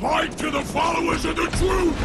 Fight to the followers of the truth!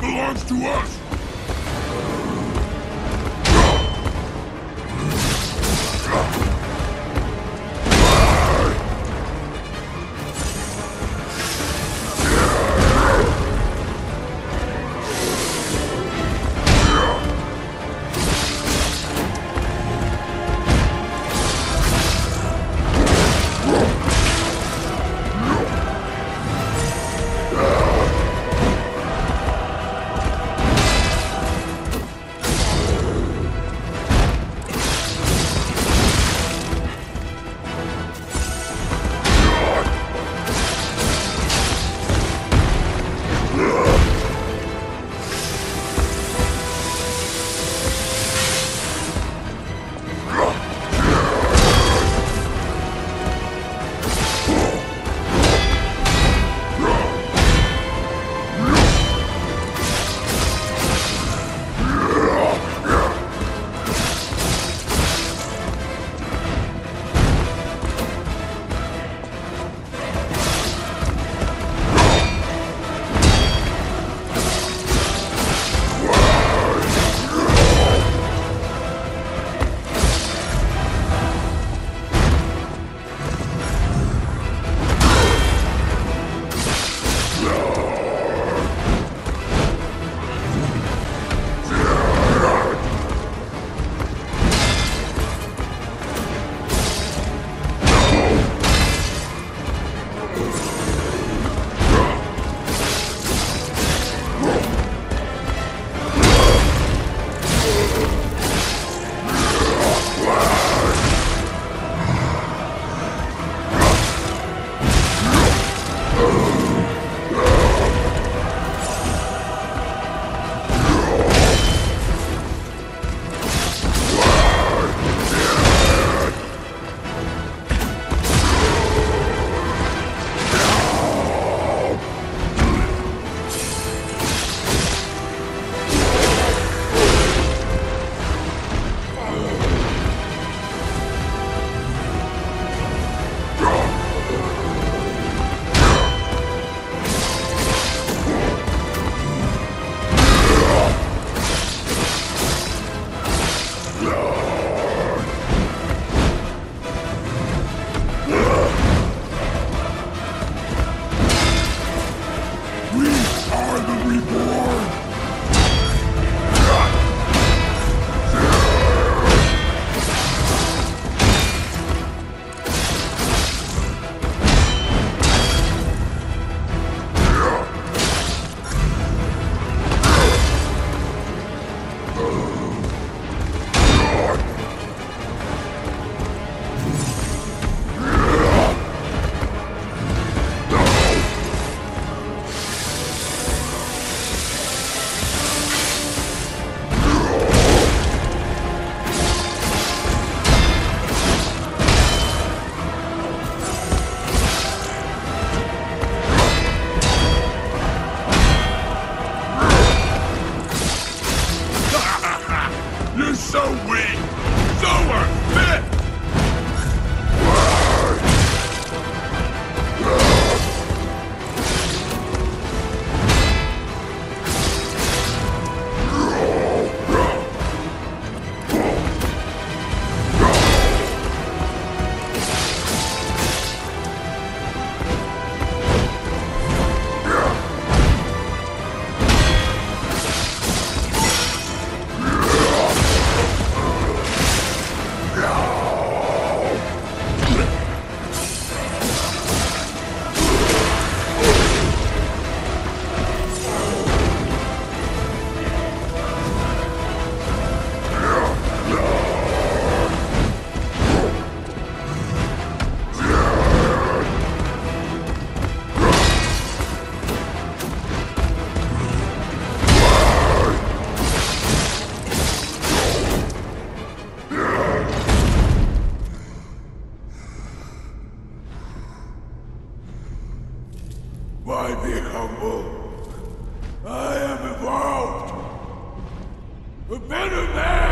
Belongs to us! so weak! Why be humble? I am evolved. A better man!